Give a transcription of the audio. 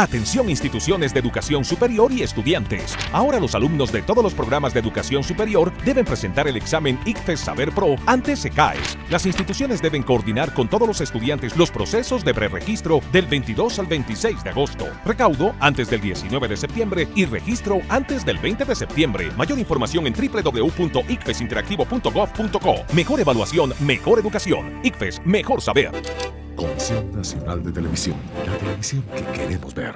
Atención instituciones de educación superior y estudiantes. Ahora los alumnos de todos los programas de educación superior deben presentar el examen ICFES Saber Pro ante SECAES. Las instituciones deben coordinar con todos los estudiantes los procesos de preregistro del 22 al 26 de agosto. Recaudo antes del 19 de septiembre y registro antes del 20 de septiembre. Mayor información en www.icfesinteractivo.gov.co. Mejor evaluación, mejor educación. ICFES, mejor saber. Comisión Nacional de Televisión, la televisión que queremos ver.